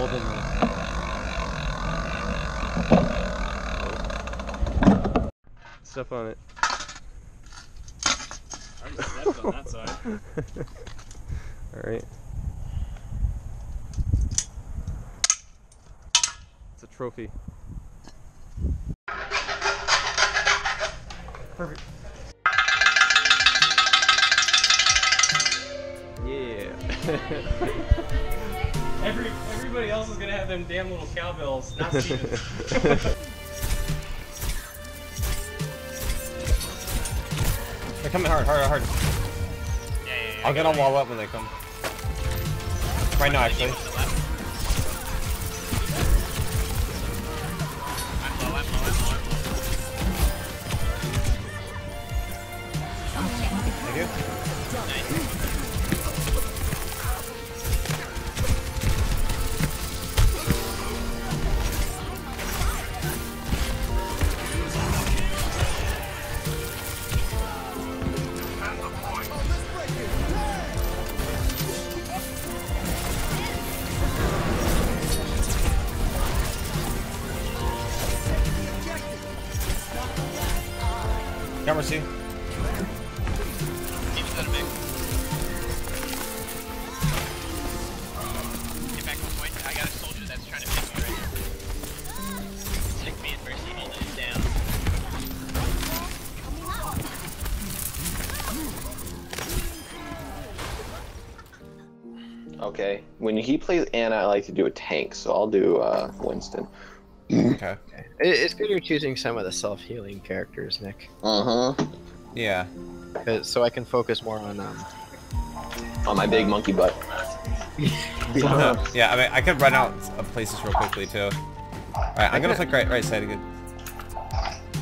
so cold in. Step on it. I already stepped on that side. Alright. It's a trophy. Perfect. Yeah. Every everybody else is gonna have them damn little cowbells, not Steven. They're coming hard, hard, hard. Yeah, yeah, yeah. I'll get on wall up when they come. Right now, actually. Got mercy. Steven's at a mix. Get back on point. I got a soldier that's trying to pick me right now. Me Mercy it down. Okay. When he plays Ana, I like to do a tank, so I'll do uh, Winston. Okay. It's good you're choosing some of the self-healing characters, Nick, Uh huh. Yeah. so I can focus more on um. On my big monkey butt. yeah, I mean, I could run out of places real quickly, too. Alright, I'm gonna click right, right side again.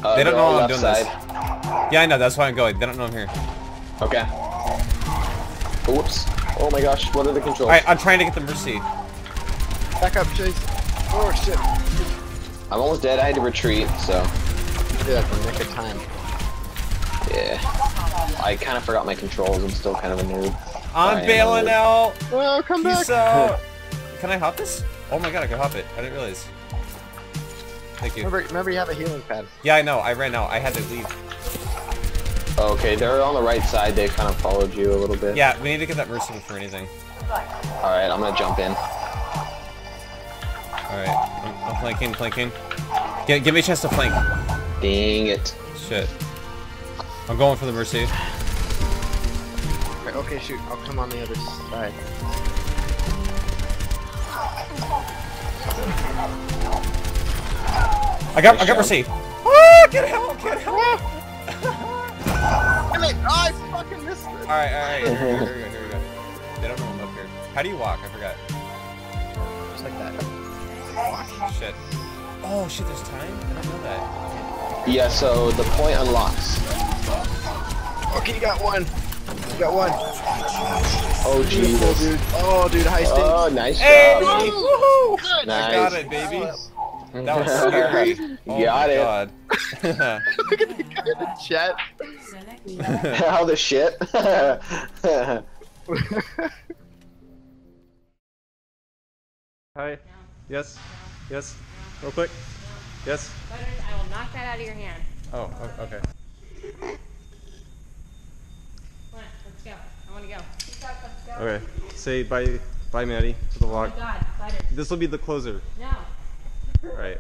Uh, They don't know I'm left doing this. Yeah, I know, that's why I'm going. They don't know I'm here. Okay. Oops. Oh my gosh, what are the controls? Alright, I'm trying to get the mercy. Back up, Chase. Oh shit. I'm almost dead. I had to retreat, so Do that in the nick of time. yeah. I kind of forgot my controls. I'm still kind of a noob. I'm bailing out! Oh, come back. Peace out! Can I hop this? Oh my god, I can hop it. I didn't realize. Thank you. Remember, remember you have a healing pad. Yeah, I know. I ran out. I had to leave. Okay, they're on the right side. They kind of followed you a little bit. Yeah, we need to get that mercy before anything. All right, I'm gonna jump in. Alright, I'm, I'm flanking, flanking. Give, give me a chance to flank. Dang it. Shit. I'm going for the mercy. Okay, okay, shoot. I'll come on the other side. I got, I got mercy. Ah, get help, get help! Damn it! Oh, I fucking missed it. Alright, alright, here, here, we go, here we go. They don't know I'm up here. How do you walk? I forgot. Just. Shit. Oh shit, there's time? I didn't know that. Yeah, so the point unlocks. Okay, you got one. You got one. Oh Beautiful, Jesus. dude. Oh, dude, high stakes. Oh, nice Hey! job. Woohoo! Nice. I got it, baby. That was scary. Oh Got my it. god. Look at the guy in the chat. How the shit? Hi. Yes. Yes. Real quick. Yes. Butters, I will knock that out of your hand. Oh, o- okay. Come on, let's go. I want to go. Go. Okay. Say bye, bye, Maddie, to the Oh my god, Butters. This will be the closer. No. All right.